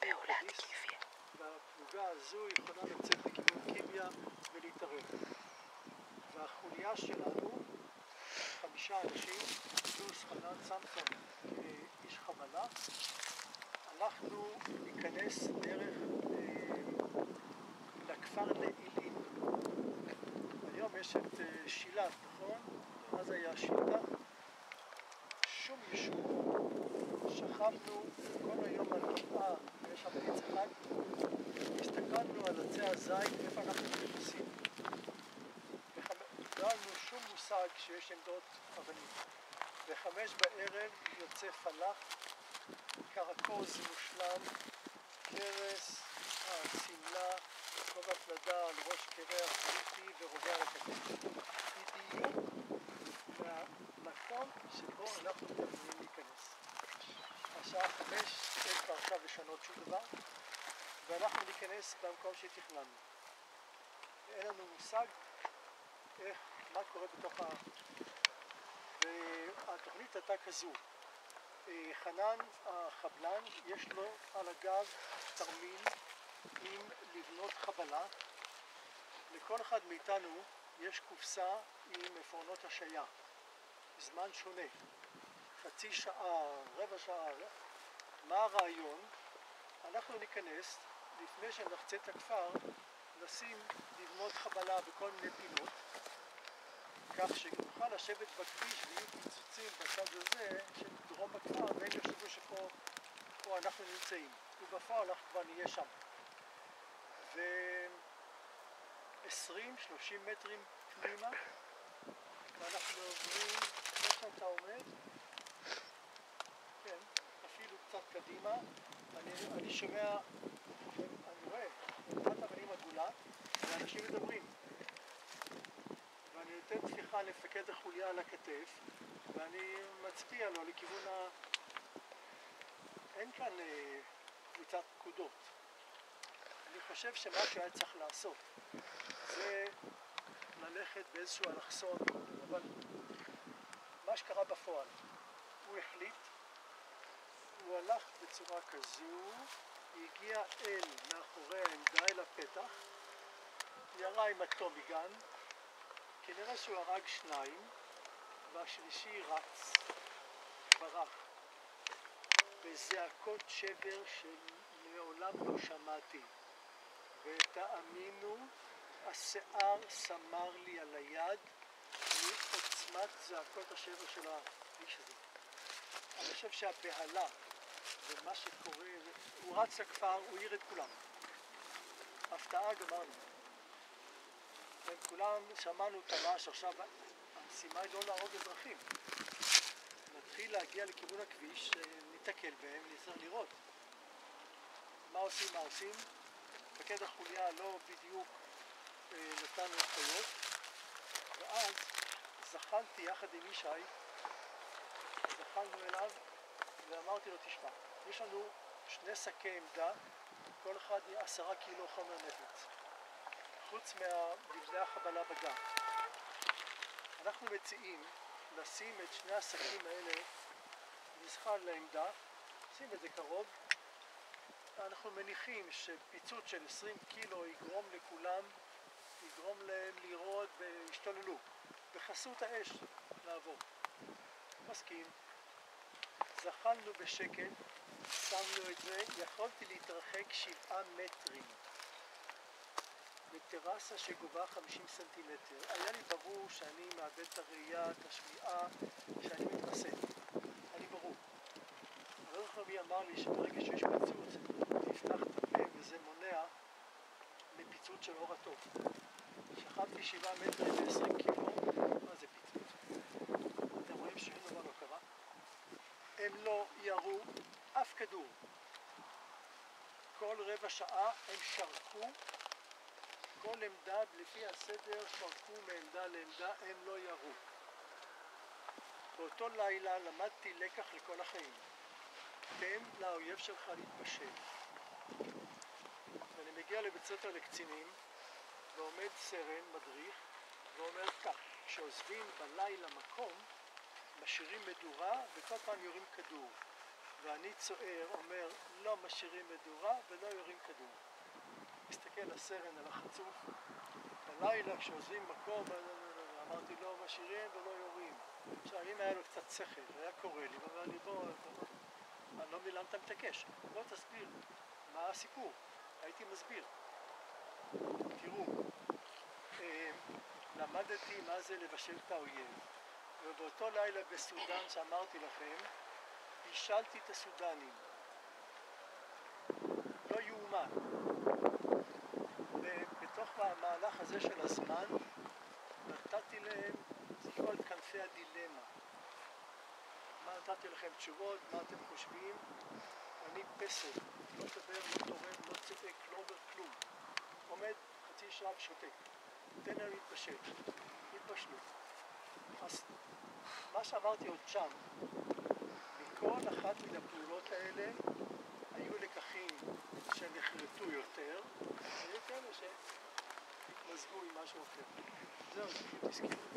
דין קדיס, והפלוגה הזו יכולה לצאת לכיוון קיביה ולהתערב. והחוליה שלנו, חמישה אנשים, פלוס חנן סמסון כאיש חבלה, אנחנו ניכנס דרך אה, לכפר נעילין. היום יש את אה, שילת, נכון? אז היה שילת. שום יישוב. שכבנו כל היום על גבעה, ויש שם עץ אחד, הסתכלנו על עצי הזית, איפה אנחנו נכנסים. לא היה לנו שום מושג שיש עמדות אבנים. בחמש בערב יוצא פלאח, קרקוז מושלם, קרס, שמלה, כובע פלדה על ראש קרח בריטי ורובה על הכתף. בדיוק מהמקום שבו אנחנו מתכוונים להיכנס. השעה חמש, אין כבר עכשיו לשנות שום דבר, ואנחנו ניכנס במקום שתכננו. ואין לנו מושג איך, מה קורה בתוך ה... והתוכנית הייתה כזו, חנן החבלן, יש לו על הגב תרמיל עם לבנות חבלה. לכל אחד מאיתנו יש קופסה עם עפרונות השעיה, זמן שונה, חצי שעה, רבע שעה. מה הרעיון? אנחנו ניכנס, לפני שנחצה את הכפר, נשים לבנות חבלה בכל מיני פינות, כך שנוכל לשבת בכביש ויהיו פיצוצים בצד הזה של דרום הכפר, והם יחשבו שפה פה אנחנו נמצאים. ובפועל אנחנו כבר נהיה שם. ו-20-30 מטרים פנימה, ואנחנו עוברים, איפה אתה עומד? כן, אפילו קצת אני, אני שומע, אני רואה, נתת אבנים עגולה, ואנשים מדברים. ואני נותן טפיחה למפקד החוליה על הכתף, ואני מצביע לו לכיוון ה... אין כאן אה, קבוצת פקודות. אני חושב שמה שהיה צריך לעשות זה ללכת באיזשהו אלכסון, אבל מה שקרה בפועל, הוא החליט, הוא הלך בצורה כזו, הגיע אל מאחורי העמדה, אל הפתח, ירה עם הטומיגן, כנראה שהוא הרג שניים, והשלישי רץ, ברח, בזעקות שבר שמעולם לא שמעתי. ותאמינו, השיער סמר לי על היד מעוצמת זעקות השבר של האיש הזה. אני חושב שהבהלה ומה שקורה, הוא רץ לכפר, הוא העיר את כולם. הפתעה גמרנו. וכולם שמענו את הרעש, עכשיו המשימה היא לא להרוג אזרחים. נתחיל להגיע לכיוון הכביש, ניתקל בהם, נצטרך לראות. מה עושים, מה עושים? מפקד החוליה לא בדיוק אה, נתן הנחיות, ואז זחלתי יחד עם ישי, זחלנו אליו ואמרתי לו, תשמע, יש לנו שני שקי עמדה, כל אחד עשרה קילו חומר נפץ, חוץ מבבני החבלה בגן. אנחנו מציעים לשים את שני השקים האלה נזחל לעמדה, שים את זה קרוב, אנחנו מניחים שפיצוץ של 20 קילו יגרום לכולם, יגרום להם לראות והשתוללו, בחסות האש לעבור. מסכים. זחלנו בשקט, שמנו את זה, יכולתי להתרחק שבעה מטרים בטרסה שגובה 50 סנטימטר. היה לי ברור שאני מאבד את הראייה, את השמיעה, שאני מתרסק. היה לי ברור. אני לא זוכר מי אמר לי שברגע שיש פיצוץ, תפתח את הפה וזה מונע מפיצוץ של אור הטוב. שכבתי שבעה מטרים ו-20 קילו, מה זה פיצוץ? אתם רואים שום דבר לא קרה? הם לא ירו אף כדור. כל רבע שעה הם שרקו, כל עמדה לפי הסדר שרקו מעמדה לעמדה, הם לא ירו. באותו לילה למדתי לקח לכל החיים. תן לאויב שלך להתבשל. ואני מגיע לבית ספר לקצינים, ועומד סרן, מדריך, ואומר כך, כשעוזבים בלילה מקום, משאירים מדורה וכל פעם יורים כדור. ואני צוער, אומר, לא משאירים מדורה ולא יורים כדור. מסתכל הסרן על החצוף, בלילה כשעוזבים מקום, אמרתי לא משאירים ולא יורים. עכשיו אם היה לו קצת שכל, היה קורא לי, ואומר לי בוא, אני לא מבין למה אתה מתעקש, בוא תסביר, מה הסיפור? הייתי מסביר. תראו, אה, למדתי מה זה לבשל את האויב, ובאותו לילה בסודאן שאמרתי לכם, בישלתי את הסודנים. לא יאומן. ובתוך המהלך הזה של הזמן נתתי להם, תקראו את כנפי הדילמה. מה נתתי לכם תשובות, מה אתם חושבים? אני פסל, לא מדבר, לא תורם, לא צועק, לא אומר כלום. עומד חצי שעה ושותק. תן להם להתבשל. התבשלו. אז מה שאמרתי עוד שם, מכל אחת מן הפעולות האלה היו לקחים שנחרטו יותר, והיו כאלה שהתמזגו עם משהו אחר. זהו, הזכיר.